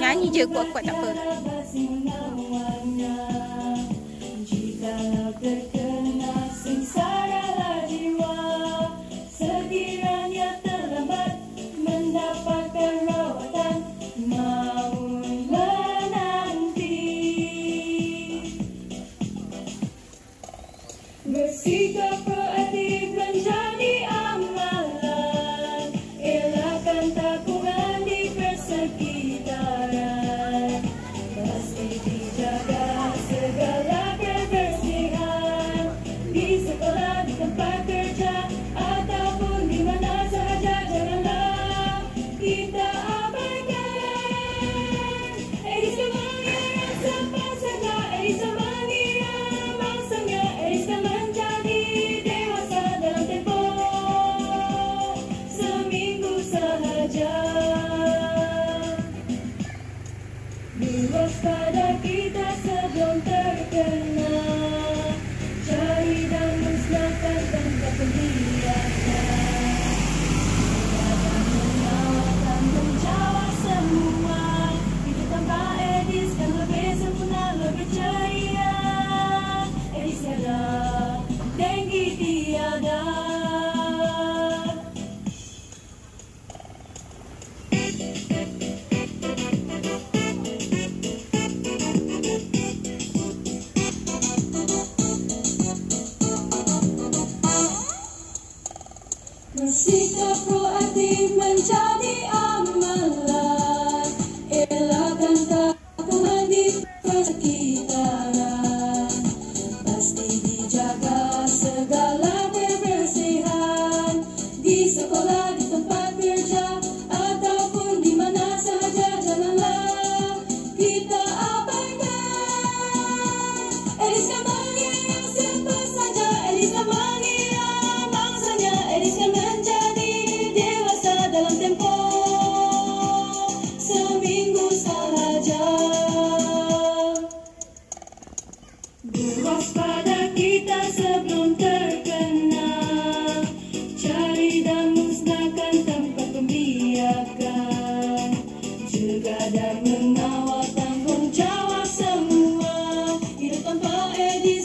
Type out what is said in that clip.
Nyanyi je kuat-kuat tak apa. Kita Sekadar membawa tanggung jawab semua. Hidup tanpa edi